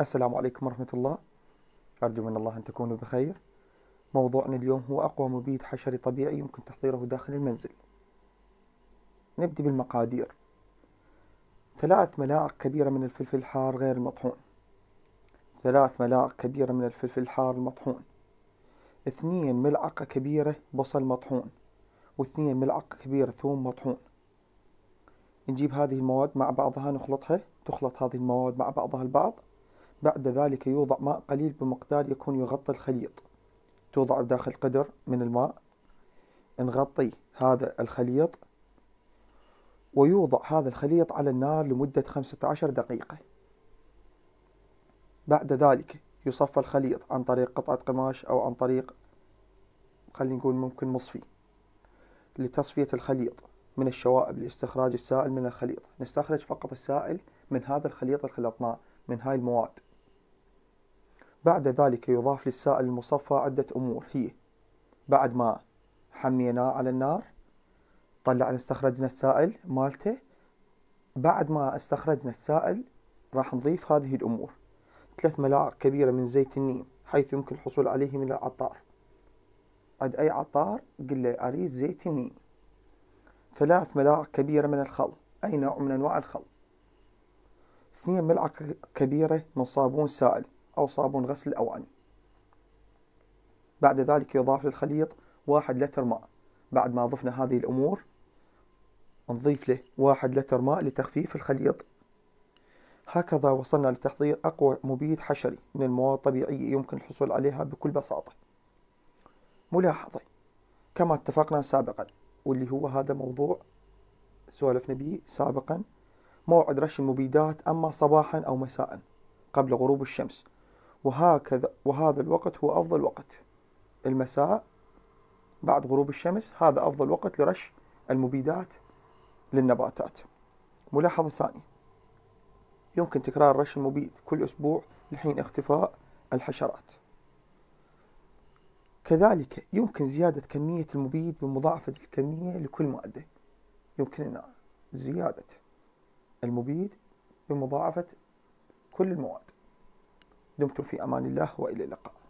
السلام عليكم ورحمة الله. أرجو من الله أن تكونوا بخير. موضوعنا اليوم هو أقوى مبيد حشري طبيعي يمكن تحضيره داخل المنزل. نبدأ بالمقادير. ثلاث ملاعق كبيرة من الفلفل الحار غير المطحون. ثلاث ملاعق كبيرة من الفلفل الحار المطحون. اثنين ملعقة كبيرة بصل مطحون. واثنين ملعقة كبيرة ثوم مطحون. نجيب هذه المواد مع بعضها نخلطها. تخلط هذه المواد مع بعضها البعض. بعد ذلك يوضع ماء قليل بمقدار يكون يغطي الخليط. توضع داخل قدر من الماء. نغطي هذا الخليط. ويوضع هذا الخليط على النار لمدة 15 دقيقة. بعد ذلك يصفى الخليط عن طريق قطعة قماش أو عن طريق خلينا نقول ممكن مصفي لتصفية الخليط من الشوائب لاستخراج السائل من الخليط. نستخرج فقط السائل من هذا الخليط اللي خلطناه من هاي المواد. بعد ذلك يضاف للسائل المصفى عدة أمور. هي بعد ما حميناه على النار طلعنا استخرجنا السائل مالته. بعد ما استخرجنا السائل راح نضيف هذه الأمور. ثلاث ملاعق كبيرة من زيت النيم حيث يمكن الحصول عليه من العطار. عند أي عطار قل له أريد زيت النيم. ثلاث ملاعق كبيرة من الخل أي نوع من أنواع الخل. اثنين ملعقة كبيرة من صابون سائل. أو صابون غسل الأواني بعد ذلك يضاف للخليط واحد لتر ماء. بعد ما ضفنا هذه الأمور نضيف له واحد لتر ماء لتخفيف الخليط. هكذا وصلنا لتحضير أقوى مبيد حشري من المواد الطبيعية يمكن الحصول عليها بكل بساطة. ملاحظة كما اتفقنا سابقا واللي هو هذا موضوع سولفنا به سابقا موعد رش المبيدات أما صباحا أو مساء قبل غروب الشمس. وهكذا وهذا الوقت هو أفضل وقت. المساء بعد غروب الشمس هذا أفضل وقت لرش المبيدات للنباتات. ملاحظة ثانية. يمكن تكرار رش المبيد كل أسبوع لحين اختفاء الحشرات. كذلك يمكن زيادة كمية المبيد بمضاعفة الكمية لكل مادة. يمكننا زيادة المبيد بمضاعفة كل المواد. دمتم في أمان الله وإلى اللقاء.